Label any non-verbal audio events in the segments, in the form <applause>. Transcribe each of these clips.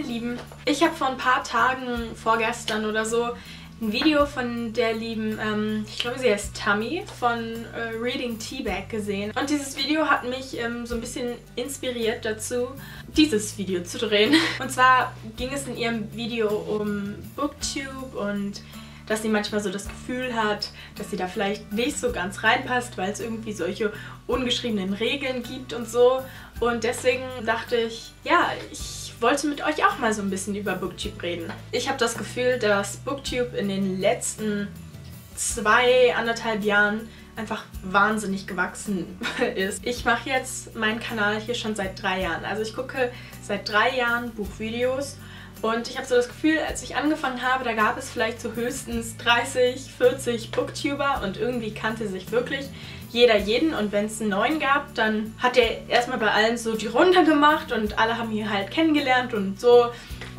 meine Lieben. Ich habe vor ein paar Tagen, vorgestern oder so, ein Video von der lieben, ähm, ich glaube sie heißt Tammy, von äh, Reading Teabag gesehen. Und dieses Video hat mich ähm, so ein bisschen inspiriert dazu, dieses Video zu drehen. <laughs> Und zwar ging es in ihrem Video um Booktube und dass sie manchmal so das Gefühl hat, dass sie da vielleicht nicht so ganz reinpasst, weil es irgendwie solche ungeschriebenen Regeln gibt und so. Und deswegen dachte ich, ja, ich wollte mit euch auch mal so ein bisschen über Booktube reden. Ich habe das Gefühl, dass Booktube in den letzten zwei, anderthalb Jahren einfach wahnsinnig gewachsen <laughs> ist. Ich mache jetzt meinen Kanal hier schon seit drei Jahren. Also ich gucke seit drei Jahren Buchvideos und ich habe so das Gefühl, als ich angefangen habe, da gab es vielleicht so höchstens 30, 40 Booktuber und irgendwie kannte sich wirklich jeder jeden und wenn es einen neuen gab, dann hat er erstmal bei allen so die Runde gemacht und alle haben ihn halt kennengelernt und so.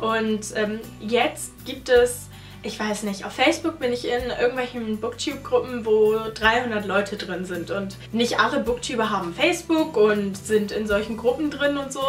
Und ähm, jetzt gibt es, ich weiß nicht, auf Facebook bin ich in irgendwelchen Booktube-Gruppen, wo 300 Leute drin sind und nicht alle Booktuber haben Facebook und sind in solchen Gruppen drin und so.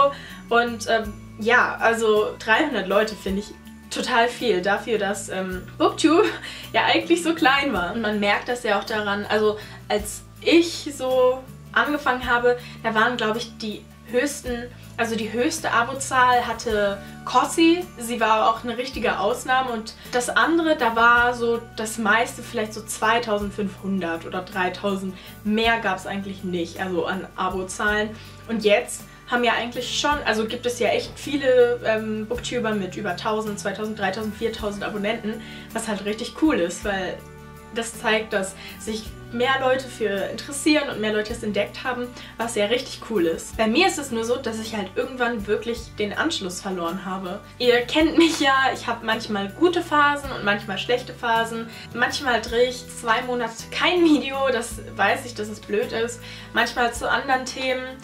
Und ähm, ja, also 300 Leute finde ich total viel dafür, dass ähm, Booktube ja eigentlich so klein war. Und man merkt das ja auch daran, also als ich so angefangen habe, da waren glaube ich die höchsten, also die höchste Abozahl hatte Cossi. Sie war auch eine richtige Ausnahme und das andere, da war so das meiste vielleicht so 2500 oder 3000. Mehr gab es eigentlich nicht, also an Abozahlen. Und jetzt haben ja eigentlich schon, also gibt es ja echt viele ähm, Booktuber mit über 1000, 2000, 3000, 4000 Abonnenten, was halt richtig cool ist, weil das zeigt, dass sich mehr Leute für interessieren und mehr Leute es entdeckt haben, was ja richtig cool ist. Bei mir ist es nur so, dass ich halt irgendwann wirklich den Anschluss verloren habe. Ihr kennt mich ja, ich habe manchmal gute Phasen und manchmal schlechte Phasen. Manchmal drehe ich zwei Monate kein Video, das weiß ich, dass es blöd ist. Manchmal zu anderen Themen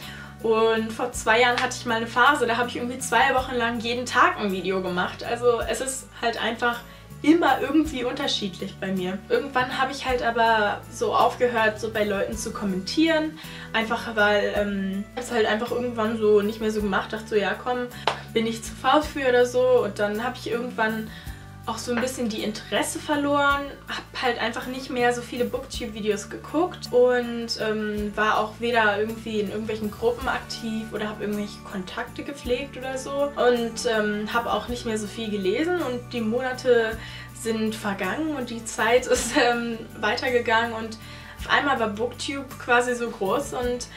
und vor zwei Jahren hatte ich mal eine Phase, da habe ich irgendwie zwei Wochen lang jeden Tag ein Video gemacht. Also es ist halt einfach immer irgendwie unterschiedlich bei mir. Irgendwann habe ich halt aber so aufgehört, so bei Leuten zu kommentieren. Einfach weil ähm, es halt einfach irgendwann so nicht mehr so gemacht. Dachte so, ja komm, bin ich zu faul für oder so. Und dann habe ich irgendwann auch so ein bisschen die Interesse verloren, habe halt einfach nicht mehr so viele Booktube-Videos geguckt und ähm, war auch weder irgendwie in irgendwelchen Gruppen aktiv oder habe irgendwelche Kontakte gepflegt oder so und ähm, habe auch nicht mehr so viel gelesen und die Monate sind vergangen und die Zeit <laughs> ist ähm, weitergegangen und auf einmal war Booktube quasi so groß und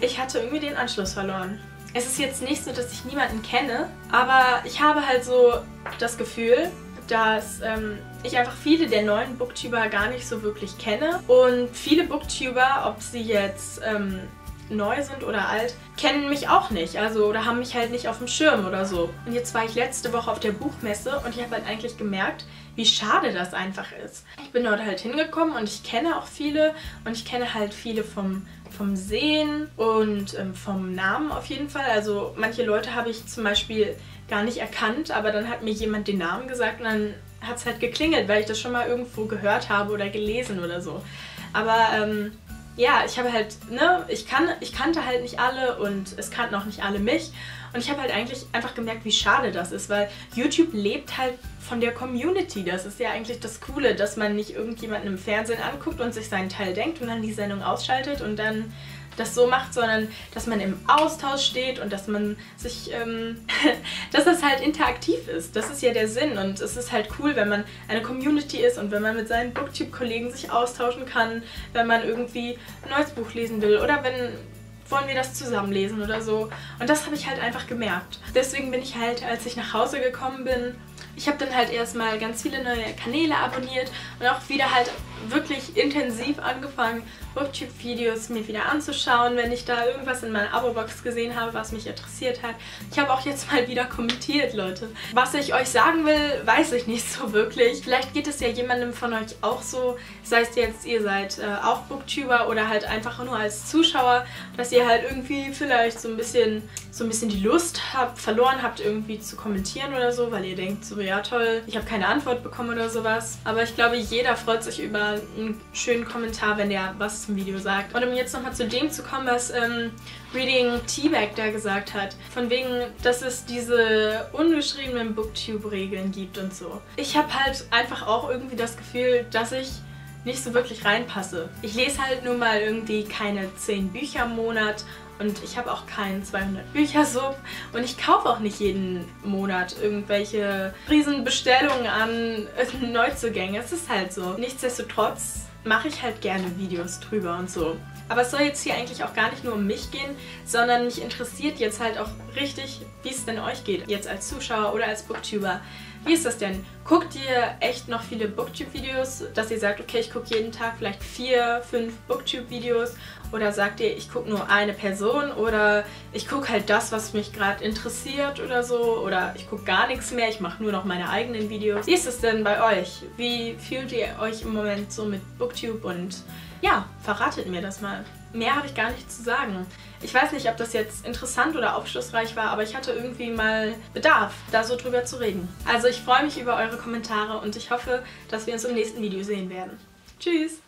ich hatte irgendwie den Anschluss verloren. Es ist jetzt nicht so, dass ich niemanden kenne, aber ich habe halt so das Gefühl, dass ähm, ich einfach viele der neuen Booktuber gar nicht so wirklich kenne. Und viele Booktuber, ob sie jetzt ähm, neu sind oder alt, kennen mich auch nicht. Also oder haben mich halt nicht auf dem Schirm oder so. Und jetzt war ich letzte Woche auf der Buchmesse und ich habe halt eigentlich gemerkt, wie schade das einfach ist. Ich bin dort halt hingekommen und ich kenne auch viele und ich kenne halt viele vom, vom Sehen und ähm, vom Namen auf jeden Fall. Also manche Leute habe ich zum Beispiel gar nicht erkannt, aber dann hat mir jemand den Namen gesagt und dann hat es halt geklingelt, weil ich das schon mal irgendwo gehört habe oder gelesen oder so. Aber ähm, ja, ich habe halt, ne, ich, kann, ich kannte halt nicht alle und es kannten auch nicht alle mich. Und ich habe halt eigentlich einfach gemerkt, wie schade das ist, weil YouTube lebt halt von der Community. Das ist ja eigentlich das Coole, dass man nicht irgendjemanden im Fernsehen anguckt und sich seinen Teil denkt und dann die Sendung ausschaltet und dann das so macht, sondern dass man im Austausch steht und dass man sich, ähm, <laughs> dass das halt interaktiv ist. Das ist ja der Sinn und es ist halt cool, wenn man eine Community ist und wenn man mit seinen Booktube-Kollegen sich austauschen kann, wenn man irgendwie ein neues Buch lesen will oder wenn wollen wir das zusammenlesen oder so. Und das habe ich halt einfach gemerkt. Deswegen bin ich halt, als ich nach Hause gekommen bin, ich habe dann halt erstmal ganz viele neue Kanäle abonniert und auch wieder halt wirklich intensiv angefangen, Booktube-Videos mir wieder anzuschauen, wenn ich da irgendwas in meiner Abo-Box gesehen habe, was mich interessiert hat. Ich habe auch jetzt mal wieder kommentiert, Leute. Was ich euch sagen will, weiß ich nicht so wirklich. Vielleicht geht es ja jemandem von euch auch so, sei es jetzt, ihr seid äh, auch Booktuber oder halt einfach nur als Zuschauer, dass ihr halt irgendwie vielleicht so ein bisschen so ein bisschen die Lust habt, verloren habt, irgendwie zu kommentieren oder so, weil ihr denkt so, ja toll, ich habe keine Antwort bekommen oder sowas. Aber ich glaube, jeder freut sich über einen schönen Kommentar, wenn der was zum Video sagt. Und um jetzt nochmal zu dem zu kommen, was ähm, Reading Teabag da gesagt hat. Von wegen, dass es diese ungeschriebenen Booktube-Regeln gibt und so. Ich habe halt einfach auch irgendwie das Gefühl, dass ich nicht so wirklich reinpasse. Ich lese halt nun mal irgendwie keine 10 Bücher im Monat und ich habe auch keinen 200 Bücher so und ich kaufe auch nicht jeden Monat irgendwelche Riesenbestellungen an <laughs> Neuzugänge. Es ist halt so. Nichtsdestotrotz mache ich halt gerne Videos drüber und so. Aber es soll jetzt hier eigentlich auch gar nicht nur um mich gehen, sondern mich interessiert jetzt halt auch richtig, wie es denn euch geht. Jetzt als Zuschauer oder als Booktuber. Wie ist das denn? Guckt ihr echt noch viele Booktube-Videos, dass ihr sagt, okay, ich gucke jeden Tag vielleicht vier, fünf Booktube-Videos? Oder sagt ihr, ich gucke nur eine Person? Oder ich gucke halt das, was mich gerade interessiert oder so? Oder ich gucke gar nichts mehr, ich mache nur noch meine eigenen Videos. Wie ist es denn bei euch? Wie fühlt ihr euch im Moment so mit Booktube? Und ja, verratet mir das mal. Mehr habe ich gar nicht zu sagen. Ich weiß nicht, ob das jetzt interessant oder aufschlussreich war, aber ich hatte irgendwie mal Bedarf, da so drüber zu reden. Also ich freue mich über eure Kommentare und ich hoffe, dass wir uns im nächsten Video sehen werden. Tschüss!